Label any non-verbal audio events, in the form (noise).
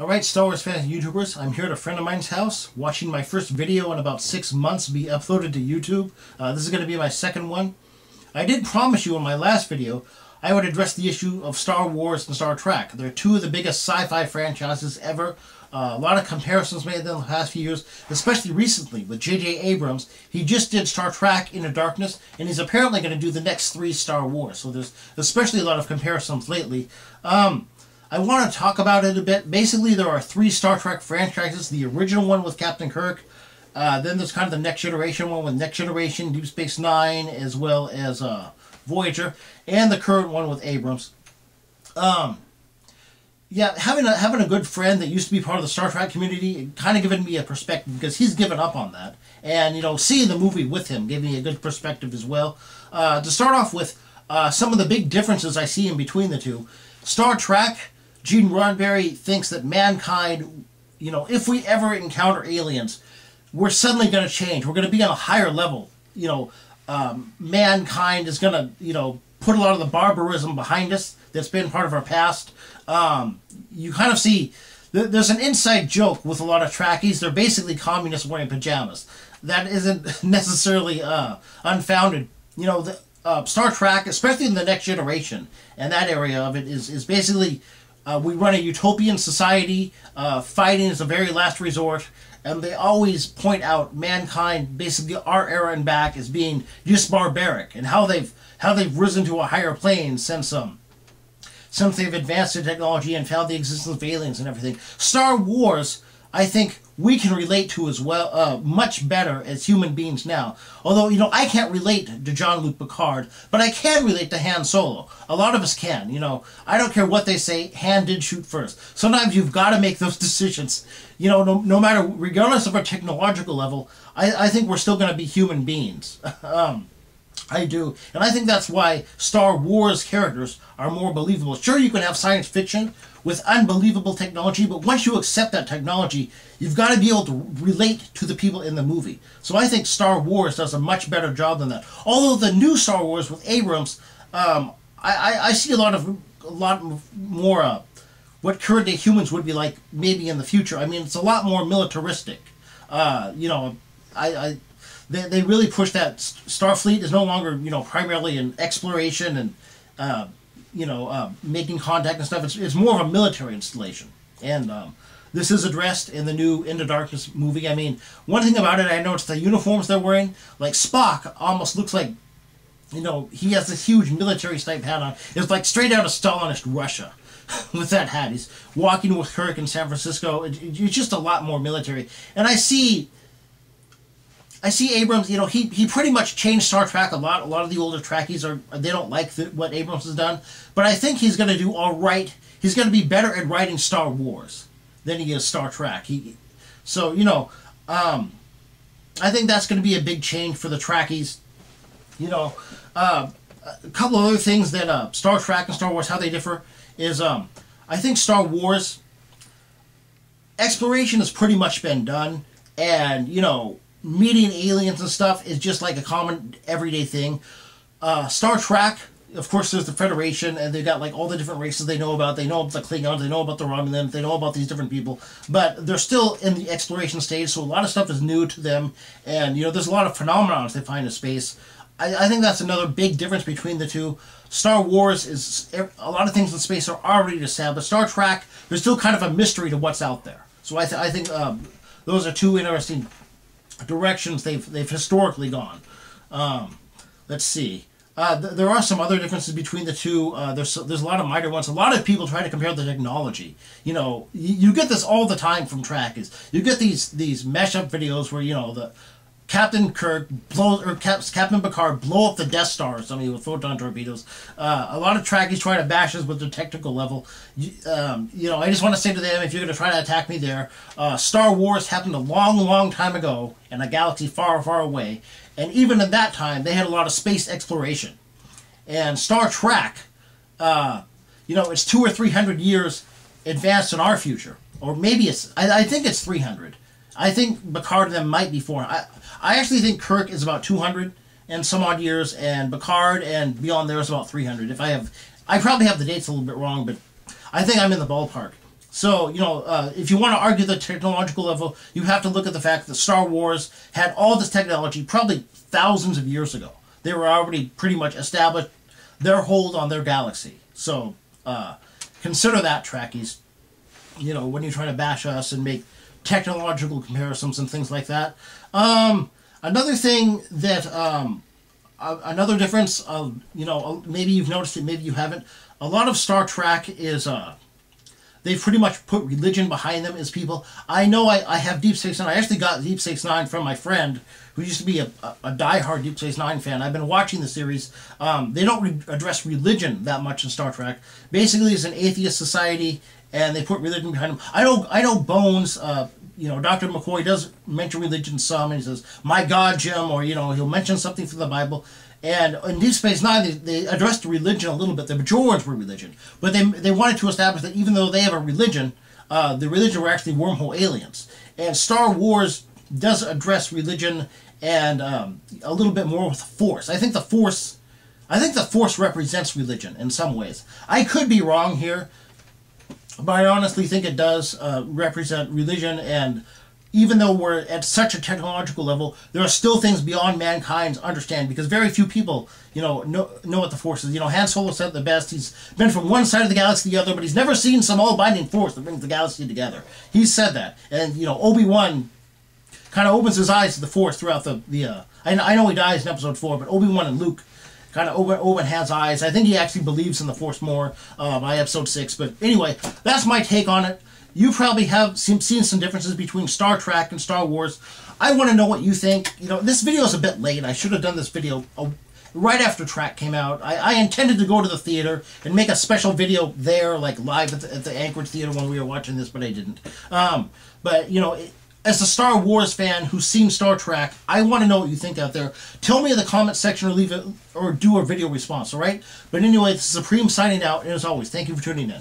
Alright, Star Wars fans and YouTubers, I'm here at a friend of mine's house watching my first video in about six months be uploaded to YouTube. Uh, this is going to be my second one. I did promise you in my last video I would address the issue of Star Wars and Star Trek. They're two of the biggest sci-fi franchises ever. Uh, a lot of comparisons made in the past few years, especially recently with J.J. Abrams. He just did Star Trek Into Darkness, and he's apparently going to do the next three Star Wars. So there's especially a lot of comparisons lately. Um, I want to talk about it a bit. Basically, there are three Star Trek franchises. The original one with Captain Kirk. Uh, then there's kind of the Next Generation one with Next Generation, Deep Space Nine, as well as uh, Voyager, and the current one with Abrams. Um, yeah, having a having a good friend that used to be part of the Star Trek community kind of given me a perspective because he's given up on that, and you know, seeing the movie with him gave me a good perspective as well. Uh, to start off with, uh, some of the big differences I see in between the two. Star Trek Gene Roddenberry thinks that mankind, you know, if we ever encounter aliens, we're suddenly going to change. We're going to be on a higher level. You know, um, mankind is going to, you know, put a lot of the barbarism behind us that's been part of our past. Um, you kind of see th- there's an inside joke with a lot of Trekkies. They're basically communists wearing pajamas. That isn't (laughs) necessarily uh, unfounded. You know, the, uh, Star Trek, especially in the next generation, and that area of it is is basically uh, we run a utopian society. Uh, fighting is a very last resort. And they always point out mankind, basically our era and back, as being just barbaric, and how they've how they've risen to a higher plane since um since they've advanced in technology and found the existence of aliens and everything. Star Wars, I think, we can relate to as well, uh, much better as human beings now. Although, you know, I can't relate to Jean-Luc Picard, but I can relate to Han Solo. A lot of us can, you know. I don't care what they say, Han did shoot first. Sometimes you've got to make those (laughs) decisions. You know, no, no matter, regardless of our technological level, I, I think we're still going to be human beings. (laughs) um, I do. And I think that's why Star Wars characters are more believable. Sure, you can have science fiction with unbelievable technology, but once you accept that technology, you've got to be able to relate to the people in the movie. So I think Star Wars does a much better job than that. Although the new Star Wars with Abrams, um, I, I, I, see a lot of a lot more uh, what current day humans would be like maybe in the future. I mean, it's a lot more militaristic. Uh, you know, I, I they, they really push that Starfleet is no longer you know primarily an exploration and uh, you know uh, making contact and stuff. It's, it's more of a military installation, and um, this is addressed in the new Into Darkness movie. I mean, one thing about it, I noticed the uniforms they're wearing. Like Spock almost looks like you know he has this huge military type hat on. It's like straight out of Stalinist Russia. (laughs) with that hat, he's walking with Kirk in San Francisco. It, it's just a lot more military, and I see I see Abrams. You know, he he pretty much changed Star Trek a lot. A lot of the older Trekkies are they don't like the, what Abrams has done, but I think he's going to do all right. He's going to be better at writing Star Wars than he is Star Trek. He, so you know, um, I think that's going to be a big change for the Trekkies. You know, uh, a couple of other things that uh, Star Trek and Star Wars how they differ is um, I think Star Wars exploration has pretty much been done, and you know meeting aliens and stuff is just like a common everyday thing. Uh, Star Trek, of course, there's the Federation, and they've got like all the different races they know about. They know about the Klingons, they know about the Romulans, they know about these different people, but they're still in the exploration stage, so a lot of stuff is new to them, and you know, there's a lot of phenomena they find in space. I, I think that's another big difference between the two. Star Wars is a lot of things in space are already established. But Star Trek, there's still kind of a mystery to what's out there. So I, th- I think um, those are two interesting directions they've they've historically gone. Um, let's see. Uh, th- there are some other differences between the two. Uh, there's there's a lot of minor ones. A lot of people try to compare the technology. You know, you, you get this all the time from Trekkies you get these these mesh up videos where you know the Captain Kirk blows or Cap, Captain Picard blow up the Death Star or something with photon torpedoes. Uh, a lot of Trekkies try to bash us with their technical level. You, um, you know, I just want to say to them, if you're going to try to attack me there, uh, Star Wars happened a long, long time ago in a galaxy far, far away, and even in that time, they had a lot of space exploration. And Star Trek, uh, you know, it's two or three hundred years advanced in our future, or maybe it's I, I think it's three hundred. I think Picard and them might be four. I, I actually think Kirk is about 200 and some odd years, and Picard and beyond there is about 300. If I have, I probably have the dates a little bit wrong, but I think I'm in the ballpark. So, you know, uh, if you want to argue the technological level, you have to look at the fact that Star Wars had all this technology probably thousands of years ago. They were already pretty much established their hold on their galaxy. So, uh, consider that, Trekkies. You know, when you're trying to bash us and make technological comparisons and things like that. Um, another thing that, um, another difference of, you know, maybe you've noticed it, maybe you haven't. A lot of Star Trek is, uh, they've pretty much put religion behind them as people. I know I, I have Deep Space Nine. I actually got Deep Space Nine from my friend who used to be a, a, a die-hard Deep Space Nine fan. I've been watching the series. Um, they don't re- address religion that much in Star Trek. Basically, it's an atheist society, and they put religion behind them. I know, I know Bones. Uh, you know, Dr. McCoy does mention religion some, and he says, "My God, Jim," or you know, he'll mention something from the Bible. And in Deep Space Nine, they, they addressed religion a little bit. The Bajorans were religion, but they they wanted to establish that even though they have a religion, uh, the religion were actually wormhole aliens. And Star Wars does address religion and um, a little bit more with the Force. I think the Force, I think the Force represents religion in some ways. I could be wrong here, but I honestly think it does uh, represent religion and even though we're at such a technological level, there are still things beyond mankind's understand because very few people, you know, know, know what the force is. You know, Han Solo said the best. He's been from one side of the galaxy to the other, but he's never seen some all-binding force that brings the galaxy together. He said that, and you know, Obi Wan kind of opens his eyes to the force throughout the the. Uh, I, I know he dies in Episode Four, but Obi Wan and Luke kind of open, open has eyes. I think he actually believes in the Force more uh, by Episode Six. But anyway, that's my take on it. You probably have seen some differences between Star Trek and Star Wars. I want to know what you think. You know, this video is a bit late. I should have done this video a, right after Trek came out. I, I, intended to go to the theater and make a special video there, like live at the, at the Anchorage Theater when we were watching this, but I didn't. Um, but, you know, as a Star Wars fan who's seen Star Trek, I want to know what you think out there. Tell me in the comment section or leave it or do a video response, all right? But anyway, Supreme signing out, and as always, thank you for tuning in.